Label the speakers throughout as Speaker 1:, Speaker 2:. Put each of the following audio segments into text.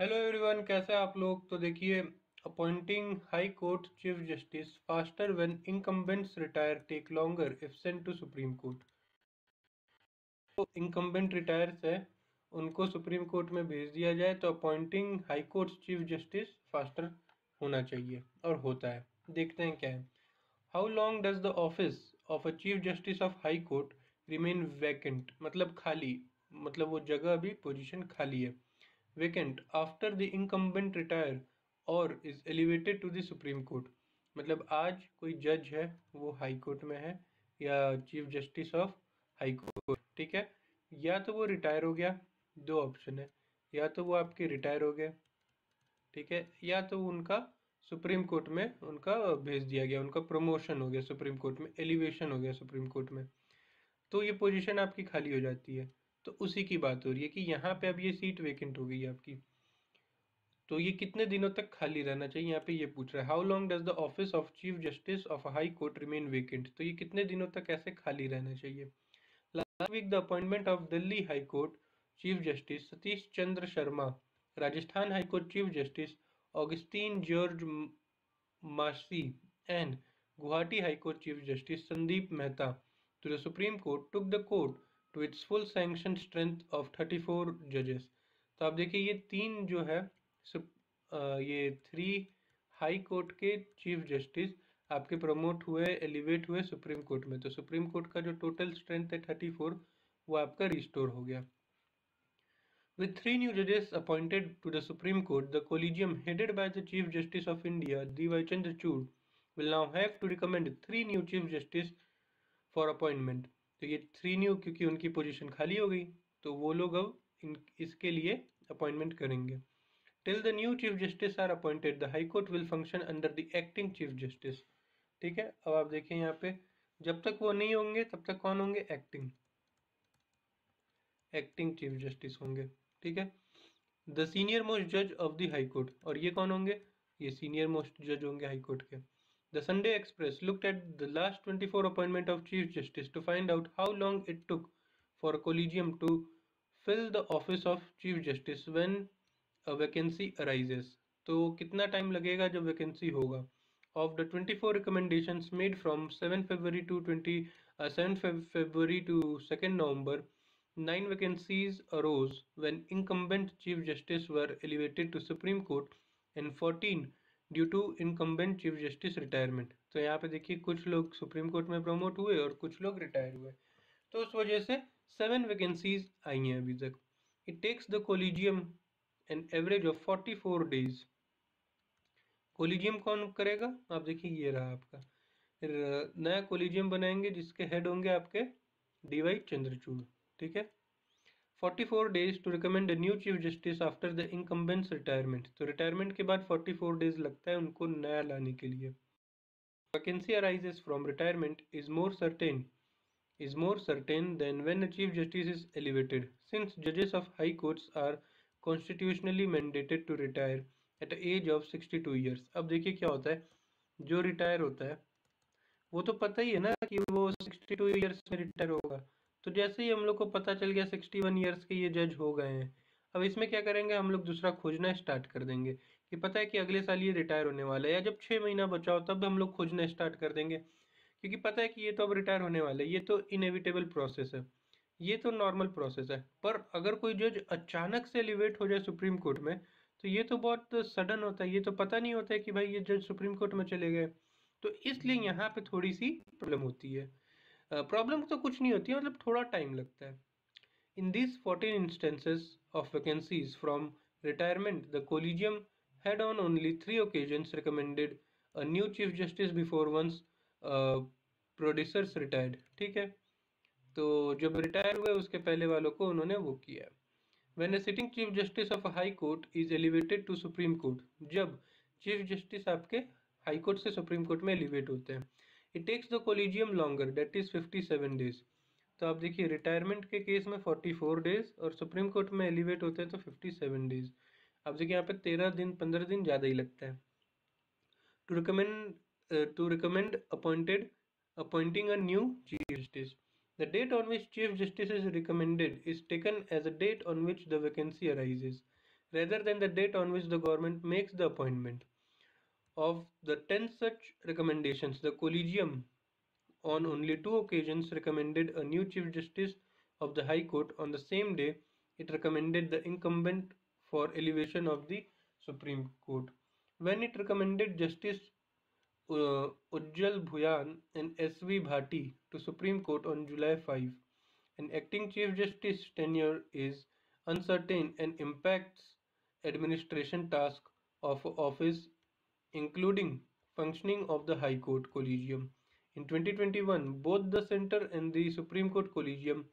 Speaker 1: Hello everyone कैसे आप लोग? तो देखिए appointing high court chief justice faster when incumbents retire take longer if sent to supreme court तो इनकम्बेंट रिटायर्स है, उनको सुप्रीम कोर्ट में भेज दिया जाए तो appointing high court chief justice faster होना चाहिए और होता है। देखते हैं क्या है। How long does the office of a chief justice of high court remain vacant मतलब खाली मतलब वो जगह अभी पोजीशन खाली है। Vacant after the incumbent retire और is elevated to the supreme court. मतलब आज कोई जज है, वो हाई कोर्ट में है या chief justice of high court ठीक है? या तो वो रिटायर हो गया, दो ऑप्शन है। या तो वो आपके रिटायर हो गए, ठीक है? या तो उनका सुप्रीम कोर्ट में उनका भेज दिया गया, उनका प्रमोशन हो गया सुप्रीम कोर्ट में एलिवेशन हो गया सुप्रीम कोर्ट में। तो ये पोजीशन आपकी खाली हो जाती है। तो उसी की बात हो रही है कि यहाँ पे अब ये सीट वेकेंट हो गई है आपकी। तो ये कितने दिनों तक खाली रहना चाहिए? यहाँ पे ये पूछ रहा है how long does the office of chief justice of high court remain vacant तो ये कितने दिनों तक ऐसे खाली रहना चाहिए? Last week the appointment of Delhi high court chief justice Satish Chandra Sharma Rajasthan high court chief justice Augustine George Masih and Guwahati high court chief justice Sandeep Mehta to the supreme court took the court to its full sanction strength of thirty four जजेस तो आप देखिए ये तीन जो है ये three high court के चीफ जस्टिस आपके प्रमोट हुए एलिवेट हुए सुप्रीम कोर्ट में तो सुप्रीम कोर्ट का जो टोटल स्ट्रेंथ है थर्टी फोर वो आपका रिस्टोर हो गया With three new judges appointed to the Supreme Court, the collegium headed by the Chief Justice of India, D.Y. Chandrachud, will now have to recommend three new Chief Justice for appointment. तो ये three new क्योंकि उनकी position खाली हो गई तो वो लोग अब इन, इसके लिए अपॉइंटमेंट करेंगे। Till the new chief justice are appointed the high court will function under the acting chief justice ठीक है? अब आप देखिए यहाँ पे, जब तक वो नहीं होंगे, तब तक कौन होंगे? एक्टिंग एक्टिंग चीफ जस्टिस होंगे। ठीक है? द सीनियर मोस्ट जज ऑफ़ द हाई कोर्ट और ये कौन होंगे? ये सीनियर मोस्ट जज होंगे हाई कोर्ट के। The Sunday Express looked at the last 24 appointment of Chief Justice to find out how long it took for a collegium to fill the office of Chief Justice when a vacancy arises. तो कितना time लगेगा जब vacancy होगा of the 24 recommendations made from 7 February to 20 uh, 7 February to 2nd November nine vacancies arose when incumbent chief justice were elevated to Supreme Court and 14 due to incumbent chief justice retirement तो यहाँ पे देखिए कुछ लोग supreme court में promote हुए और कुछ लोग रिटायर हुए। तो उस वजह से सेवन वैकेंसीज आई हैं अभी तक। It takes the collegium an average of forty four days collegium कौन करेगा? आप देखिए ये रहा आपका। नया कोलिजियम बनाएँगे जिसके हेड होंगे आपके डी वाई चंद्रचूड़। ठीक है? 44 days to recommend a new chief justice after the incumbent's retirement तो रिटायरमेंट के बाद 44 डेज़ लगता है उनको नया लाने के लिए। Vacancy arises from retirement is more certain is more certain than when a chief justice is elevated since जजेस of high courts are constitutionally mandated to retire at age of sixty two अब देखिए क्या होता है, जो retire होता है, वो तो पता ही है ना कि वो सिक्सटी टू में रिटायर होगा। तो जैसे ही हम लोग को पता चल गया सिक्सटी वन ईयर्स के ये जज हो गए हैं, अब इसमें क्या करेंगे, हम लोग दूसरा खोजना स्टार्ट कर देंगे। कि पता है कि अगले साल ये रिटायर होने वाला है, या जब छः महीना बचा हो तब हम लोग खोजना स्टार्ट कर देंगे। क्योंकि पता है कि ये तो अब रिटायर होने वाला है, ये तो इनएविटेबल प्रोसेस है, ये तो नॉर्मल प्रोसेस है। पर अगर कोई जज अचानक से एलिवेट हो जाए सुप्रीम कोर्ट में तो ये तो बहुत सडन होता है, ये तो पता नहीं होता है कि भाई ये जज सुप्रीम कोर्ट में चले गए। तो इसलिए यहाँ पे थोड़ी सी प्रॉब्लम होती है। प्रॉब्लम तो कुछ नहीं होती मतलब थोड़ा टाइम लगता है। In this fourteen instances of vacancies from retirement the collegium had on only three occasions recommended a new chief justice before once producers retired ठीक है? तो जब रिटायर हुए, उसके पहले वालों को उन्होंने वो किया। When a sitting chief justice of high court is elevated to supreme court जब चीफ जस्टिस आपके हाई कोर्ट से सुप्रीम कोर्ट में एलिवेट होते हैं। It takes the collegium longer date is fifty seven days तो आप देखिए रिटायरमेंट के केस में फोर्टी फोर डेज़ और सुप्रीम कोर्ट में एलिवेट होते हैं तो फिफ्टी सेवन डेज़ आप देखिए, यहाँ पे तेरह दिन, पंद्रह दिन ज़्यादा ही लगता है। To recommend to recommend appointed appointing a new chief justice the date on which chief justice is recommended is taken as a date on which the vacancy arises rather than the date on which the government makes the appointment. Of the 10 such recommendations, the Collegium on only two occasions recommended a new Chief Justice of the High Court. On the same day, it recommended the incumbent for elevation of the Supreme Court. When it recommended Justice uh, Ujjal Bhuyan and S.V. Bhati to Supreme Court on July 5, an acting Chief Justice tenure is uncertain and impacts administration task of office including functioning of the High Court Collegium. In 2021, both the Center and the Supreme Court Collegium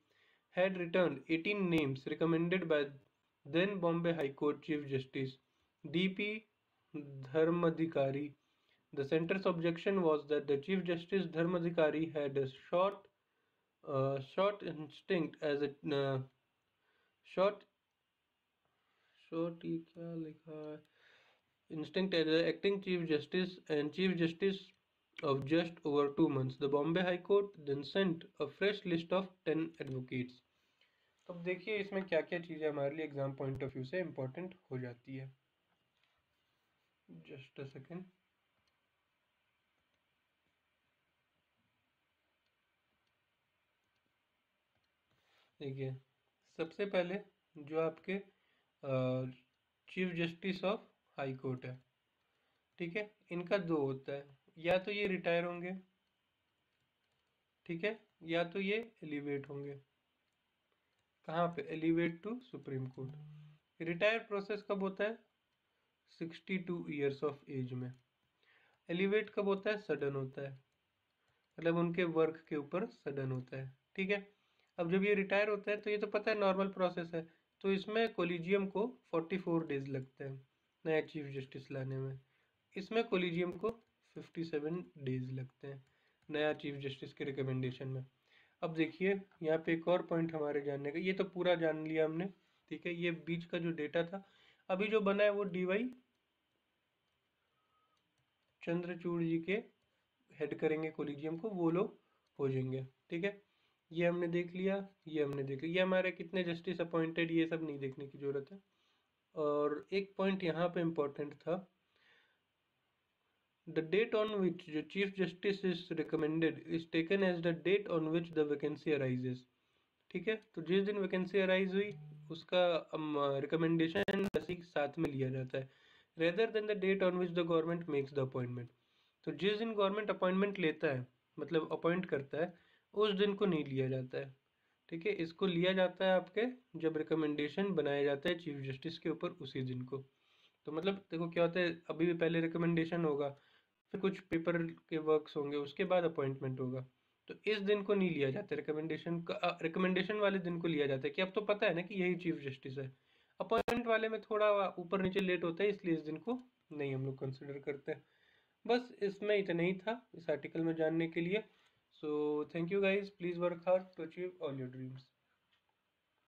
Speaker 1: had returned 18 names recommended by then Bombay High Court Chief Justice D.P. Dharmadhikari. The center's objection was that the Chief Justice Dharmadhikari had a short, uh, short instinct as a uh, short, short क्या लिखा instinct as acting Chief Justice and Chief Justice of just over two months. The Bombay High Court then sent a fresh list of 10 advocates. तो अब देखिए इसमें क्या क्या चीज़ें हमारे लिए एग्ज़ाम पॉइंट ऑफ़ व्यू से इम्पोर्टेंट हो जाती है जस्ट अ सेकेंड देखिए सबसे पहले जो आपके chief justice of high court है। ठीक है? इनका दो होता है। या तो ये रिटायर होंगे। ठीक है? या तो ये एलिवेट होंगे। कहाँ पे? Elevate to supreme court. Retire process कब होता है? Sixty two years of age में। एलिवेट कब होता है? सडन होता है। मतलब उनके वर्क के ऊपर सडन होता है। ठीक है? अब जब ये रिटायर होता है तो ये तो पता है नॉर्मल प्रोसेस है। तो इसमें कोलिजियम को फोर्टी फोर डेज़ लगते हैं। नया चीफ जस्टिस लाने में। इसमें कोलिजियम को फिफ्टी सेवन डेज़ लगते हैं, नया चीफ जस्टिस के रिकमेंडेशन में। अब देखिए, यहाँ पे एक और पॉइंट हमारे जानने का, ये तो पूरा जान लिया हमने, ठीक है? ये बीच का जो डेटा था, अभी जो बना है वो डी वाई चंद्रचूड़ जी के हेड करेंगे कोलिजियम को, वो लोग हो जाएँगे ठीक है? ये हमने देख लिया, ये हमने देख लिया। ये हमारे कितने जस्टिस अपॉइंटेड ये सब नहीं देखने की ज़रूरत है। और एक पॉइंट यहाँ पे इम्पोर्टेंट था। द डेट ऑन विच जो chief justice is recommended is taken as the date on which the vacancy arises ठीक है? तो जिस दिन वैकेंसी अराइज हुई उसका रिकमेंडेशन um, साथ में लिया जाता है। Rather than the date on which the government makes the appointment तो जिस दिन गवर्नमेंट अपॉइंटमेंट लेता है मतलब अपॉइंट करता है उस दिन को नहीं लिया जाता है। ठीक है, इसको लिया जाता है आपके जब रिकमेंडेशन बनाया जाता है चीफ जस्टिस के ऊपर उसी दिन को। तो मतलब देखो क्या होता है, अभी भी पहले रिकमेंडेशन होगा, फिर कुछ पेपर के वर्क्स होंगे, उसके बाद अपॉइंटमेंट होगा। तो इस दिन को नहीं लिया जाता रिकमेंडेशन का रिकमेंडेशन वाले दिन को लिया जाता है कि अब तो पता है ना कि यही चीफ जस्टिस है। अपॉइंटमेंट वाले में थोड़ा ऊपर नीचे लेट होता है, इसलिए इस दिन को नहीं हम लोग कंसिडर करते। हैं बस इसमें इतना ही था इस आर्टिकल में जानने के लिए। So thank you guys. Please work hard to achieve all your dreams.